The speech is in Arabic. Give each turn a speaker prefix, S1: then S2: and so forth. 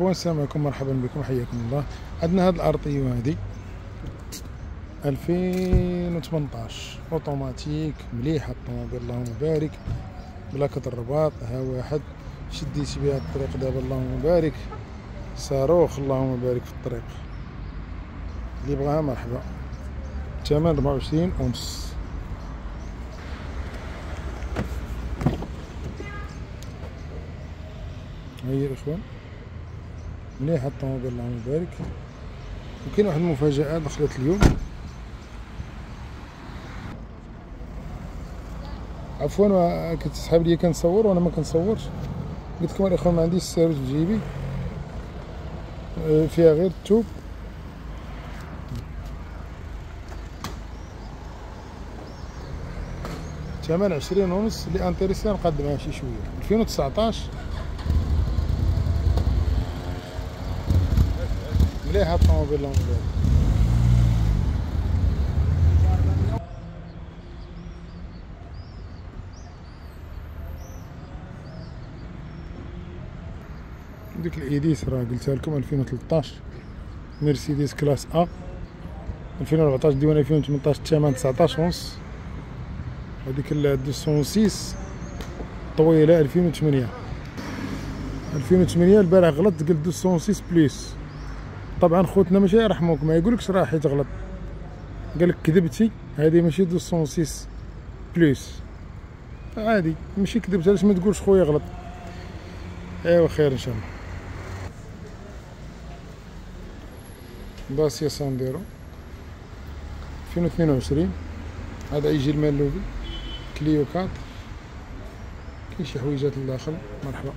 S1: اخوان السلام عليكم مرحبا بكم حياكم الله. عندنا هاد الارطيو هادي. 2018 أوتوماتيك مليحه الطوموبيل اللهم بارك. بلاكة الرباط ها واحد. شديت بها الطريق دابا اللهم بارك. صاروخ اللهم بارك في الطريق. اللي بغاها مرحبا. الثمن 24 ونص هاهي الإخوان. مليحه الطوموبيل اللهم بارك وكاين واحد المفاجأة دخلت اليوم. عفوا كنت تسحب لي كنصور وأنا ما كنصورش. قلت لكم الاخوان ما عنديش الساروت في جيبي. آه، فيها غير التوب. ثمن عشرين ونص اللي انتريسي نقدمها شي شوية. 2019 مليحه الطوموبيل بارك ديك الإيديس راه قلتها لكم 2013 مرسيدس كلاس ا 2014 ديوان 2018 الثمن 19 ونص. هذيك ال 206 طويلة 2008 2008 البارح غلطت قلت 206 بليس. طبعا خوتنا ماشي يرحموك ما يقولكش راه حيت غلط. قالك كذبتي هذه ماشي 206 بليس. عادي ماشي كذبت علاش ما تقولش خويا غلط؟ أيوا خير إن شاء الله. داسيا سانديرو. 2022 هذا يجي المالوفي كليو كات كاين شي حويجات لداخل مرحبا.